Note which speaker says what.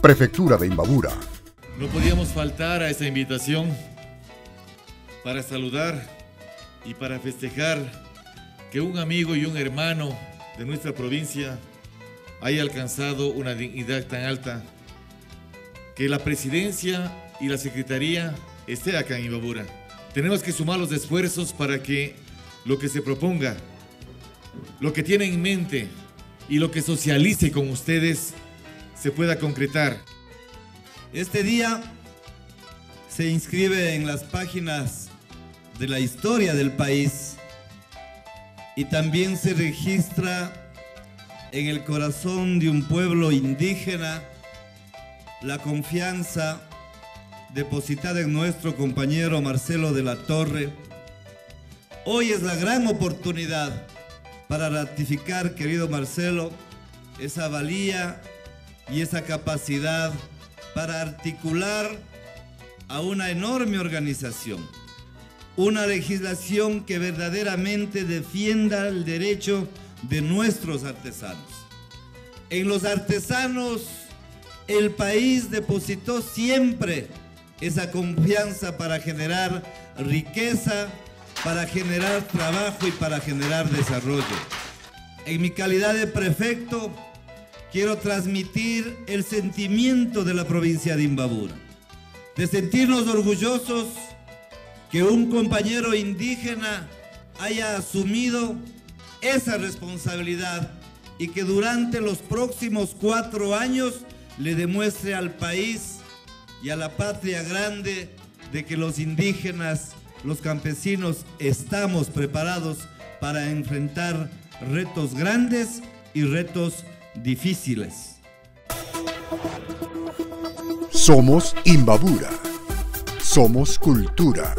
Speaker 1: Prefectura de Imbabura.
Speaker 2: No podíamos faltar a esa invitación para saludar y para festejar que un amigo y un hermano de nuestra provincia haya alcanzado una dignidad tan alta que la presidencia y la secretaría esté acá en Imbabura. Tenemos que sumar los esfuerzos para que lo que se proponga, lo que tiene en mente y lo que socialice con ustedes se pueda concretar.
Speaker 3: Este día se inscribe en las páginas de la historia del país y también se registra en el corazón de un pueblo indígena la confianza depositada en nuestro compañero Marcelo de la Torre. Hoy es la gran oportunidad para ratificar, querido Marcelo, esa valía y esa capacidad para articular a una enorme organización, una legislación que verdaderamente defienda el derecho de nuestros artesanos. En los artesanos el país depositó siempre esa confianza para generar riqueza, para generar trabajo y para generar desarrollo. En mi calidad de prefecto, quiero transmitir el sentimiento de la provincia de Imbabura, de sentirnos orgullosos que un compañero indígena haya asumido esa responsabilidad y que durante los próximos cuatro años le demuestre al país y a la patria grande de que los indígenas, los campesinos, estamos preparados para enfrentar retos grandes y retos difíciles.
Speaker 1: Somos Imbabura. Somos cultura.